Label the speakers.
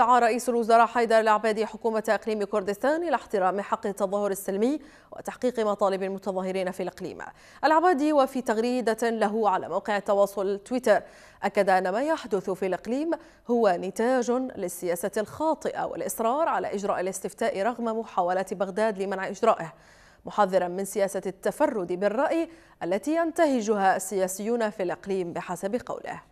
Speaker 1: دعا رئيس الوزراء حيدر العبادي حكومة إقليم كردستان إلى احترام حق التظاهر السلمي وتحقيق مطالب المتظاهرين في الإقليم. العبادي وفي تغريدة له على موقع التواصل تويتر أكد أن ما يحدث في الإقليم هو نتاج للسياسة الخاطئة والإصرار على إجراء الاستفتاء رغم محاولات بغداد لمنع إجرائه. محذرا من سياسة التفرد بالرأي التي ينتهجها السياسيون في الإقليم بحسب قوله.